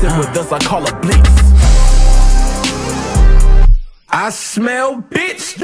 Sit with us, I call a blitz. I smell bitch.